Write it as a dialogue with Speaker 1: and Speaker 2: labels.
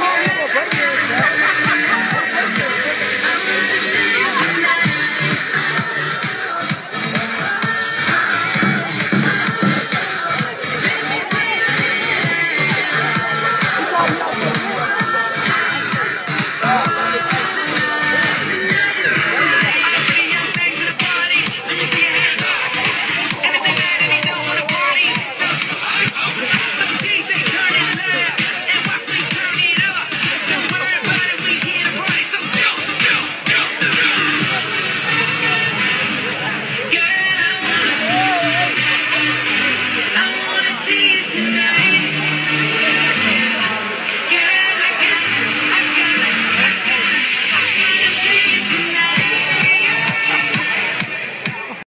Speaker 1: call